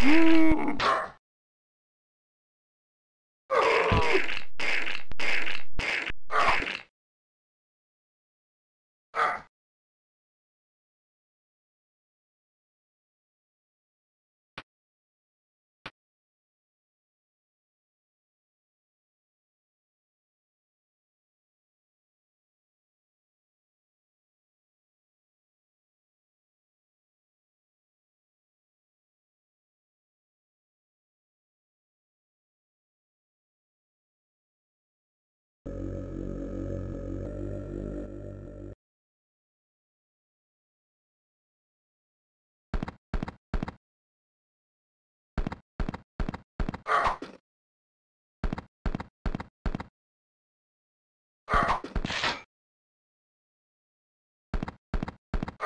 Mm-hmm.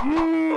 Hum!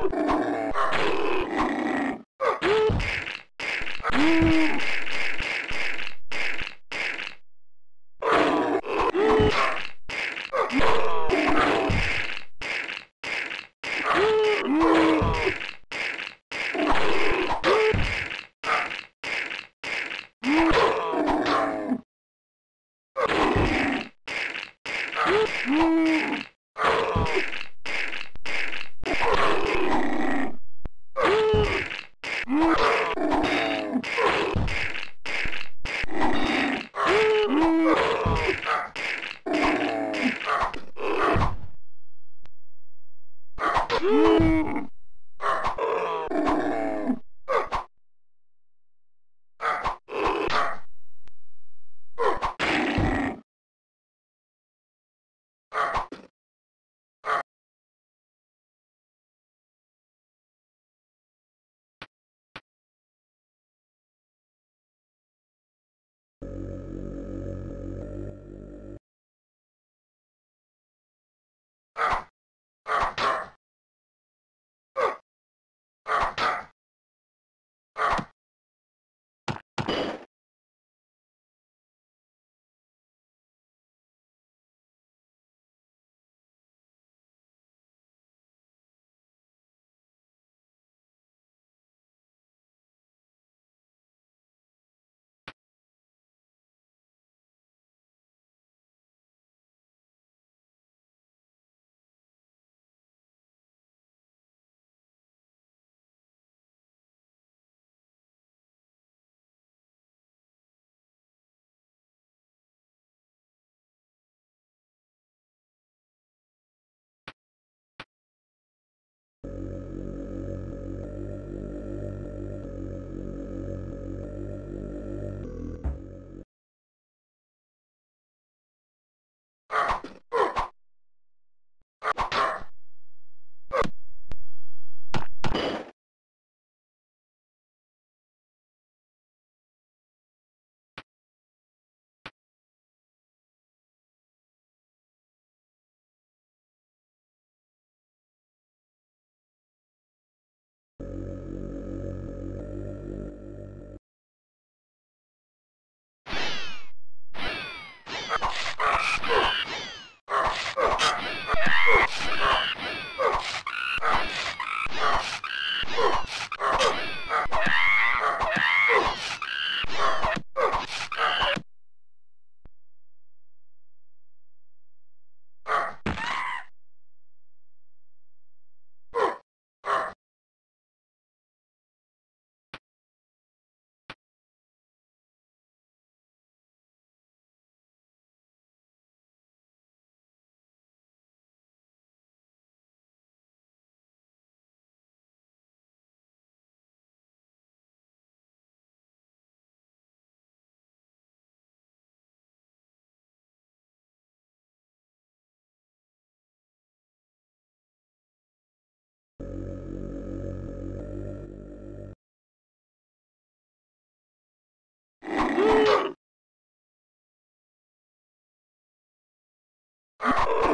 Oh! Oh!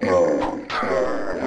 Thank you.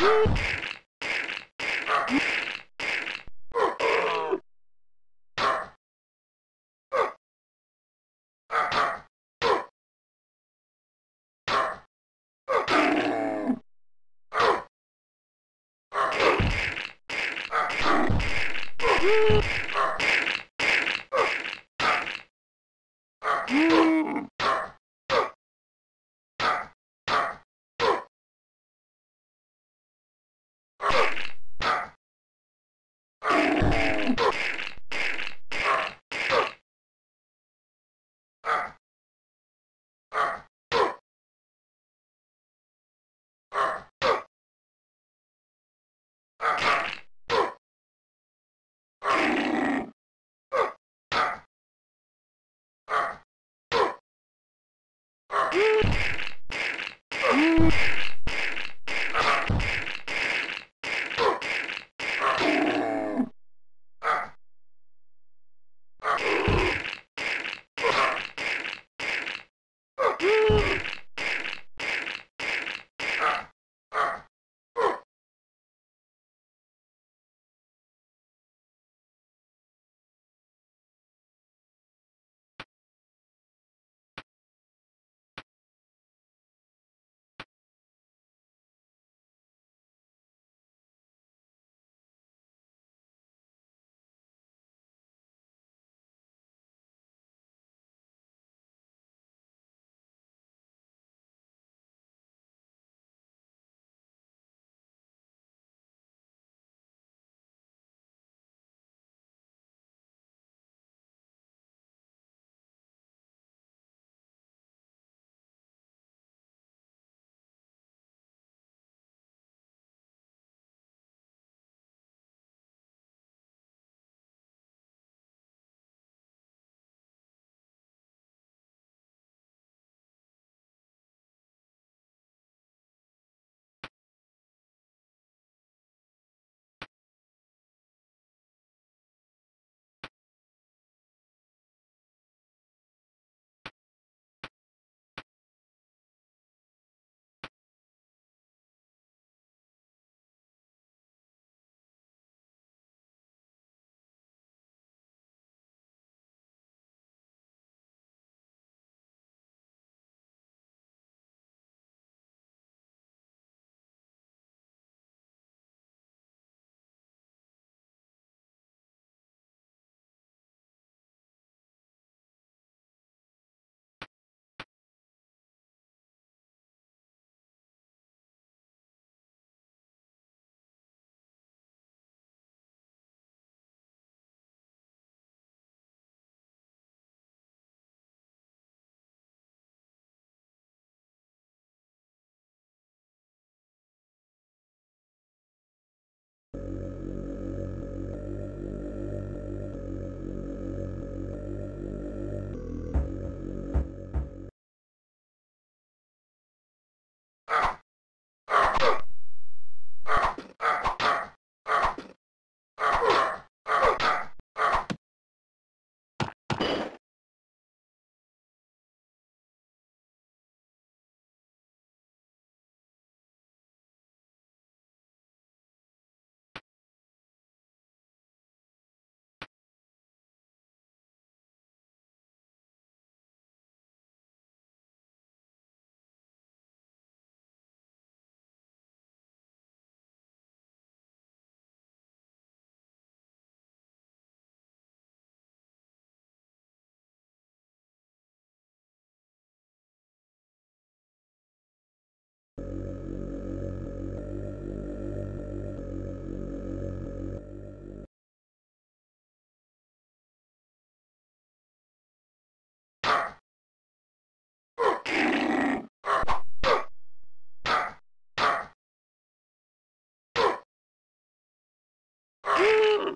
Woo! Mm-hmm.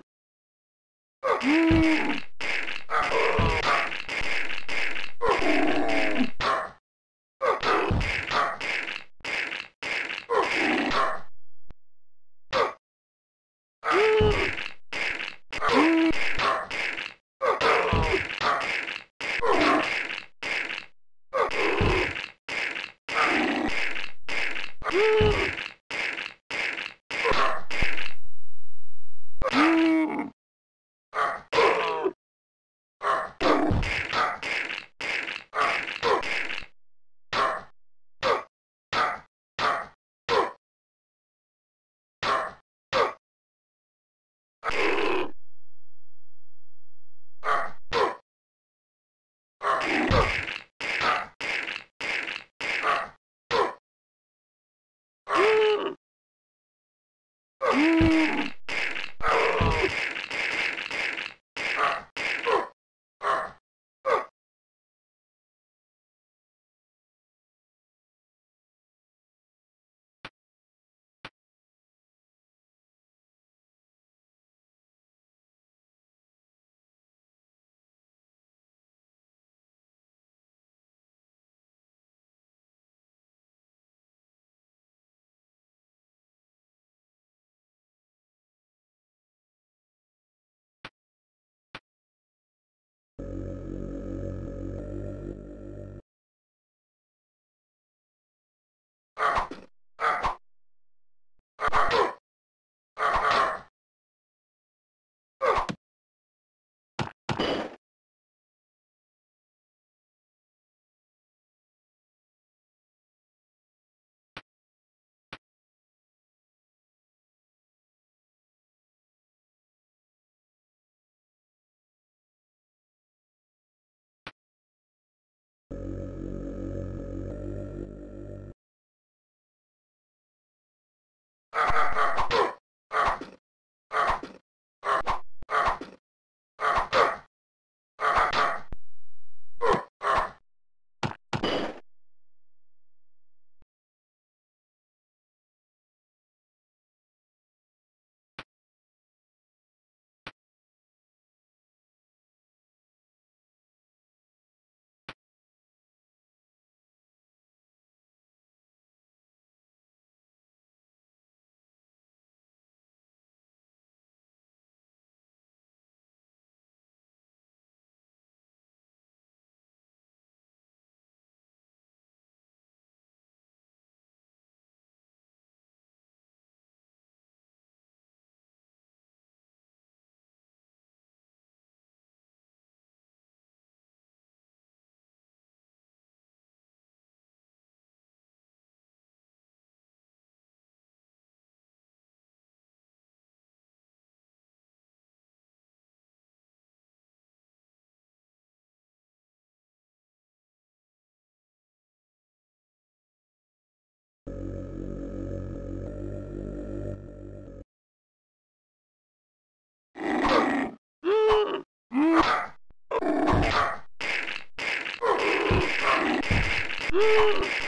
Mm-hmm.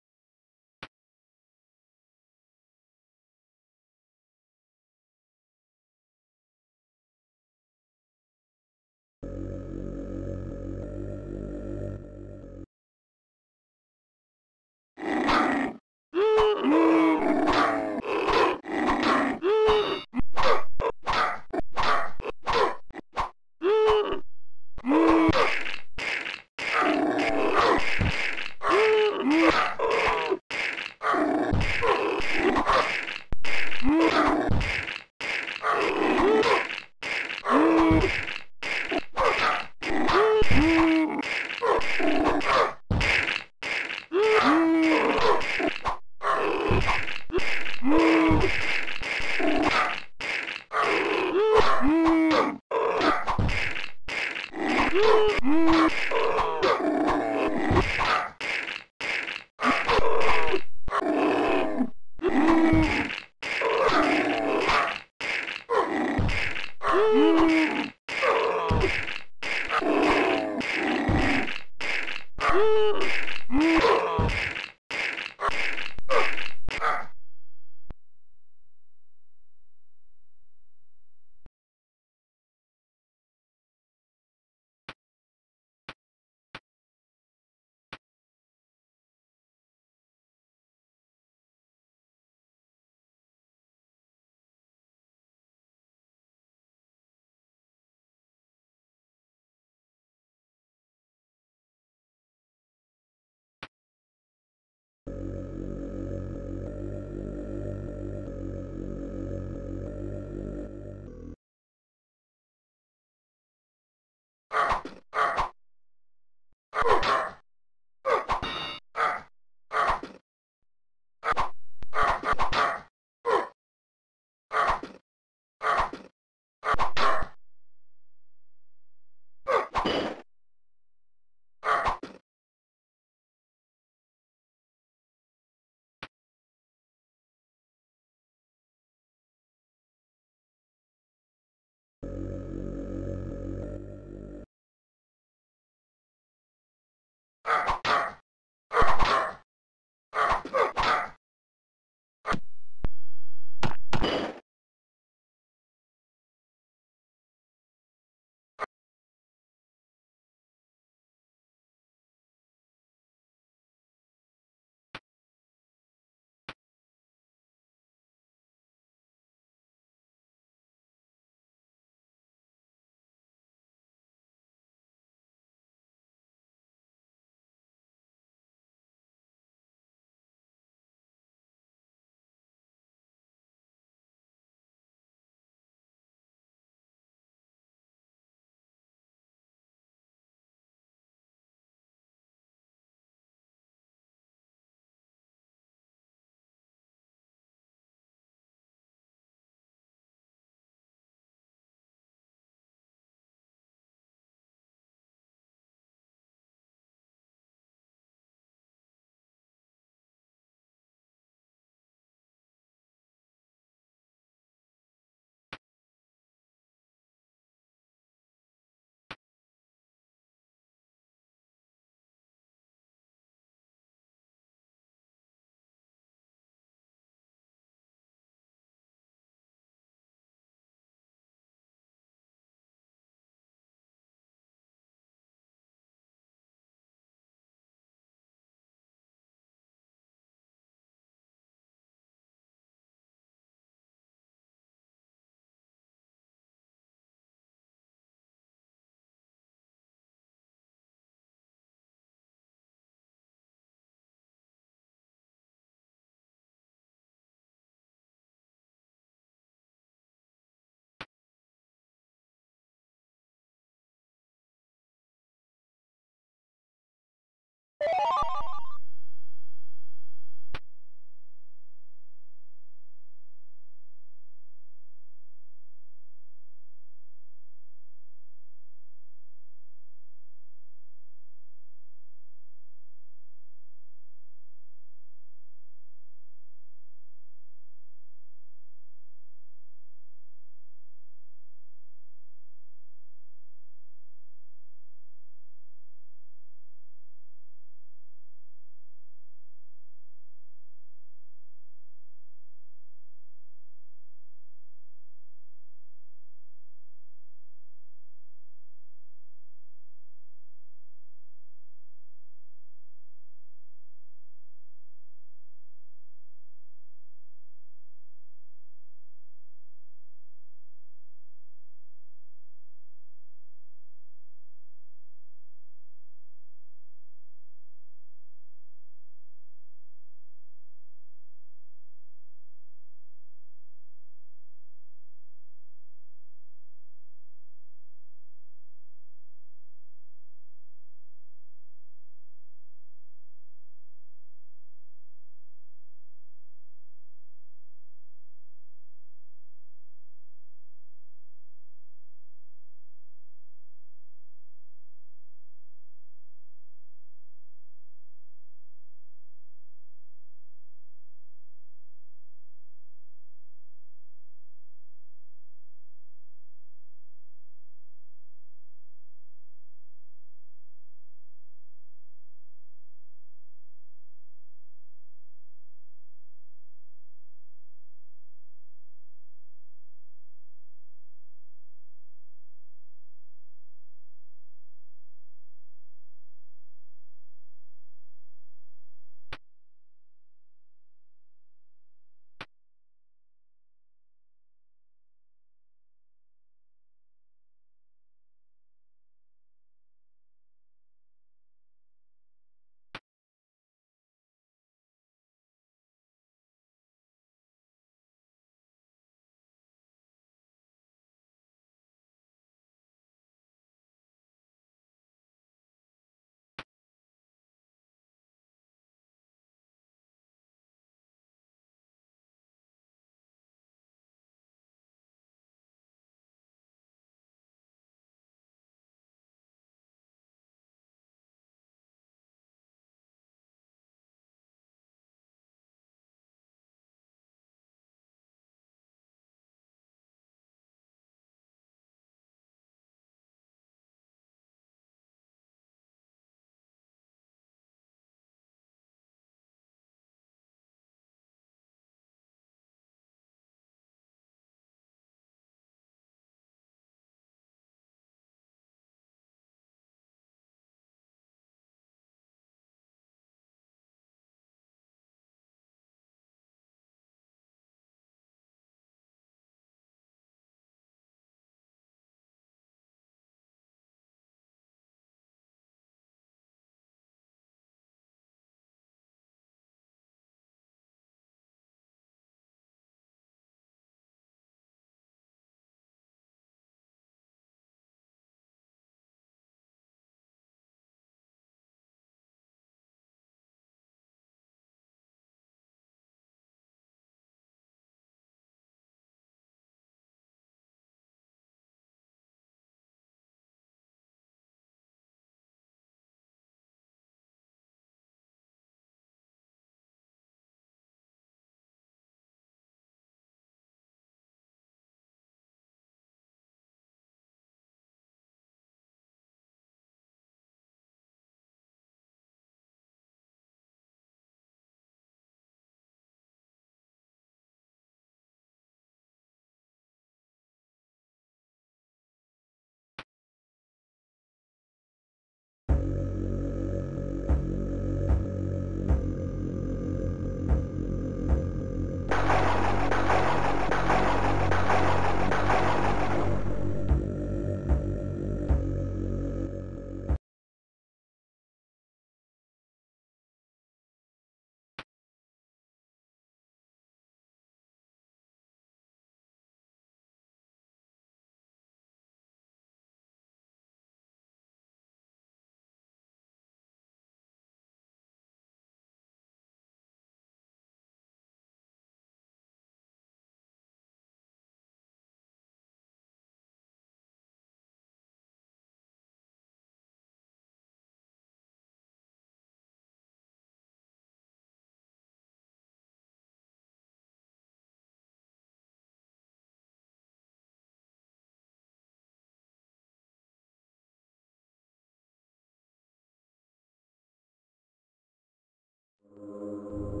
you